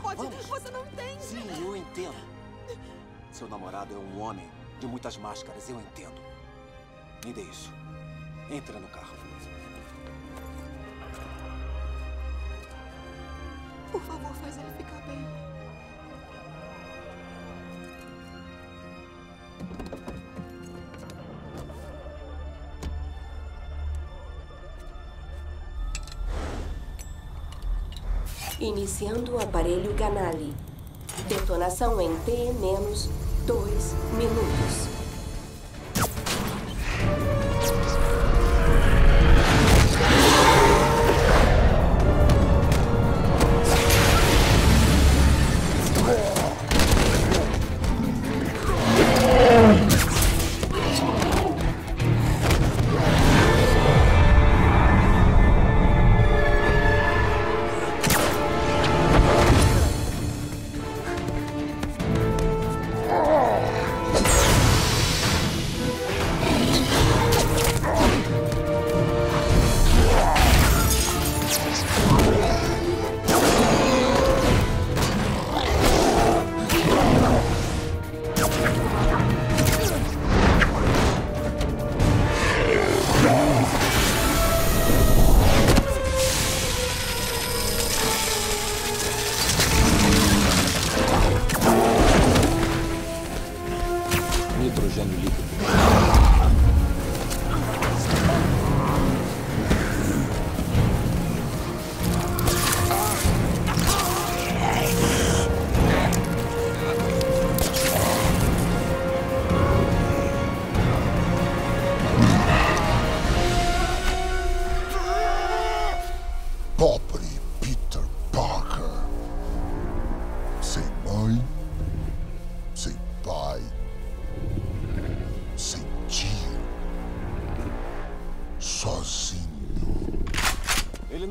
pode. Vamos. Você não entende. Sim, eu entendo. Seu namorado é um homem de muitas máscaras, eu entendo. Me dê isso. Entra no carro. Por favor, faz ele ficar bem. Iniciando o aparelho Ganali. Detonação em T menos dois minutos.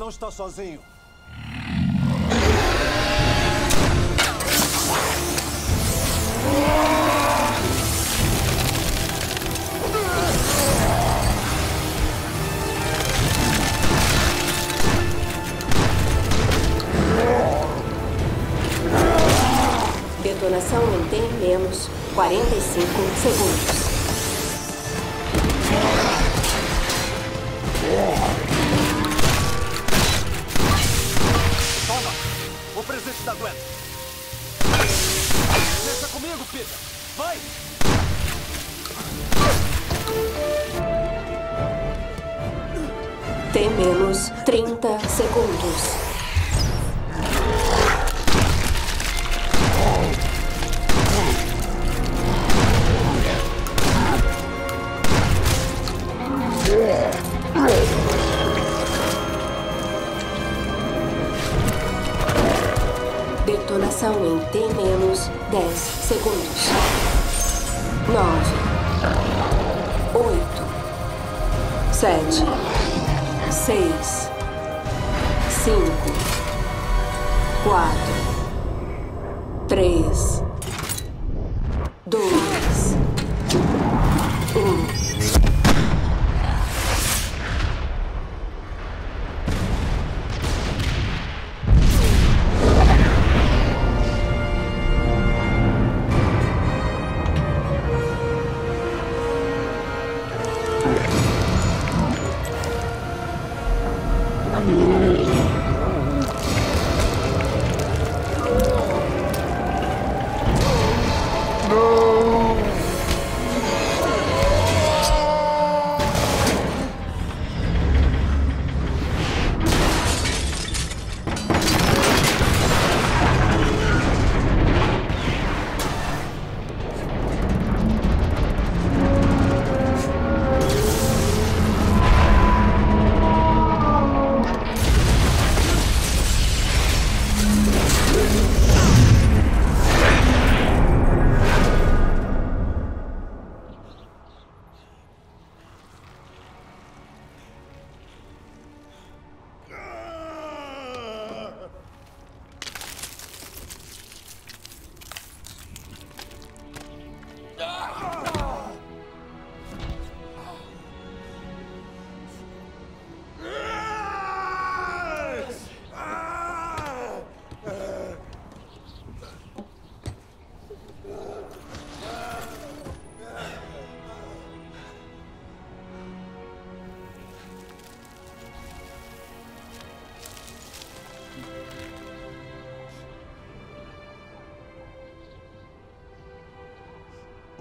Não está sozinho. Detonação em menos 45 segundos. Toma! O presente da Gwen. Deixa comigo, Peter. Vai! T menos 30 segundos. 7, seis, cinco, quatro, três, dois, Come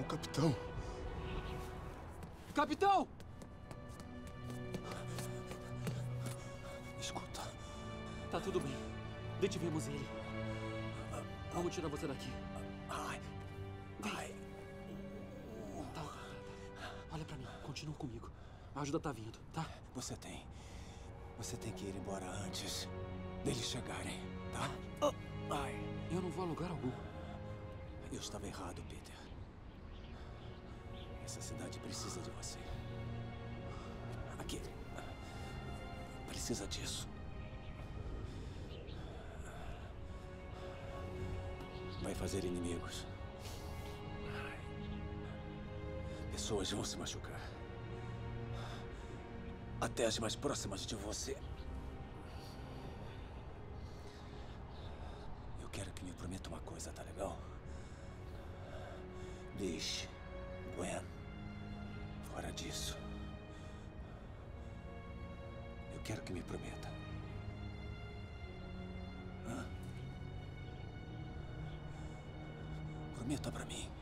Capitão, Capitão! Escuta, Tá tudo bem. Detivemos ele. Vamos tirar você daqui. ai, ai, tá, tá, tá. Olha pra mim. Continua comigo. A ajuda tá vindo, tá? você tem, você tem que ir embora antes deles chegarem, tá? Ai, Eu não vou a lugar algum. eu estava errado, Peter. Essa cidade precisa de você. Aqui, precisa disso. Vai fazer inimigos. Pessoas vão se machucar. Até as mais próximas de você. Eu quero que me prometa uma coisa, tá legal? Deixe quero que me prometa. Prometa pra mim.